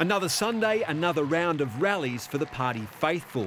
Another Sunday, another round of rallies for the party faithful.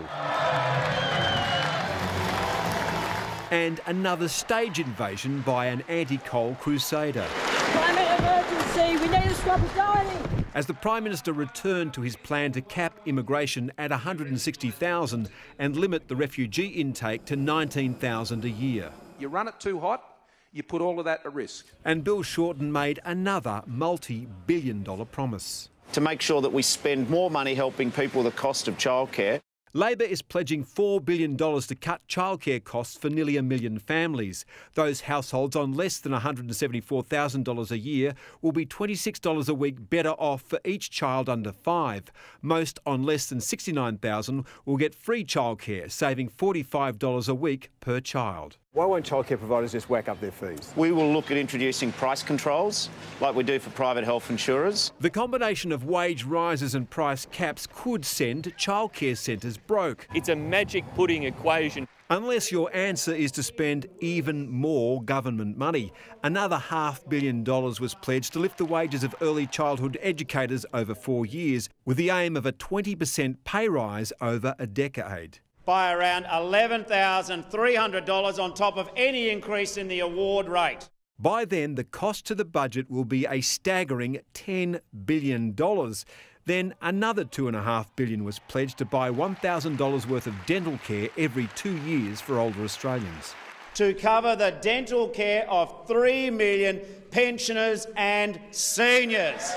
And another stage invasion by an anti-coal crusader. Climate emergency, we need to stop it dying. As the Prime Minister returned to his plan to cap immigration at 160,000 and limit the refugee intake to 19,000 a year. You run it too hot, you put all of that at risk. And Bill Shorten made another multi billion dollar promise. To make sure that we spend more money helping people with the cost of childcare. Labor is pledging $4 billion to cut childcare costs for nearly a million families. Those households on less than $174,000 a year will be $26 a week better off for each child under five. Most on less than 69,000 will get free childcare, saving $45 a week per child. Why won't childcare providers just whack up their fees? We will look at introducing price controls like we do for private health insurers. The combination of wage rises and price caps could send childcare centres broke. It's a magic pudding equation. Unless your answer is to spend even more government money. Another half billion dollars was pledged to lift the wages of early childhood educators over four years, with the aim of a 20% pay rise over a decade by around $11,300 on top of any increase in the award rate. By then, the cost to the budget will be a staggering $10 billion. Then another $2.5 billion was pledged to buy $1,000 worth of dental care every two years for older Australians. To cover the dental care of 3 million pensioners and seniors.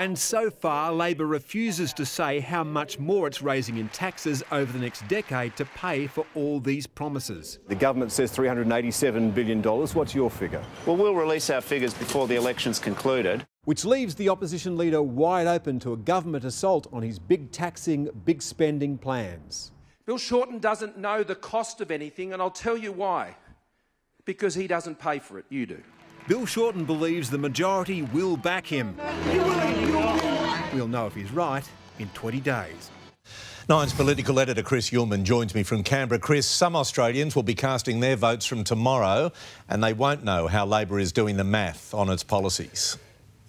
And so far, Labor refuses to say how much more it's raising in taxes over the next decade to pay for all these promises. The government says $387 billion. What's your figure? Well, we'll release our figures before the election's concluded. Which leaves the opposition leader wide open to a government assault on his big taxing, big spending plans. Bill Shorten doesn't know the cost of anything, and I'll tell you why. Because he doesn't pay for it, you do. Bill Shorten believes the majority will back him. We'll know if he's right in 20 days. Nine's political editor Chris Uhlmann joins me from Canberra. Chris, some Australians will be casting their votes from tomorrow and they won't know how Labor is doing the math on its policies.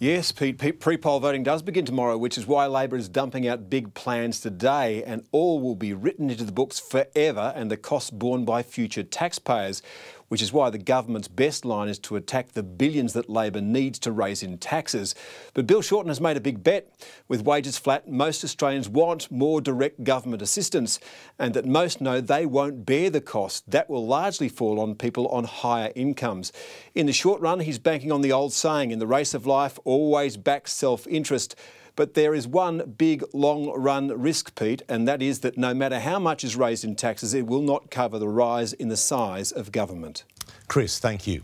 Yes, Pete, pre-poll voting does begin tomorrow, which is why Labor is dumping out big plans today, and all will be written into the books forever and the costs borne by future taxpayers which is why the government's best line is to attack the billions that Labor needs to raise in taxes. But Bill Shorten has made a big bet. With wages flat, most Australians want more direct government assistance, and that most know they won't bear the cost. That will largely fall on people on higher incomes. In the short run, he's banking on the old saying in the race of life, always back self interest. But there is one big long run risk, Pete, and that is that no matter how much is raised in taxes, it will not cover the rise in the size of government. Chris, thank you.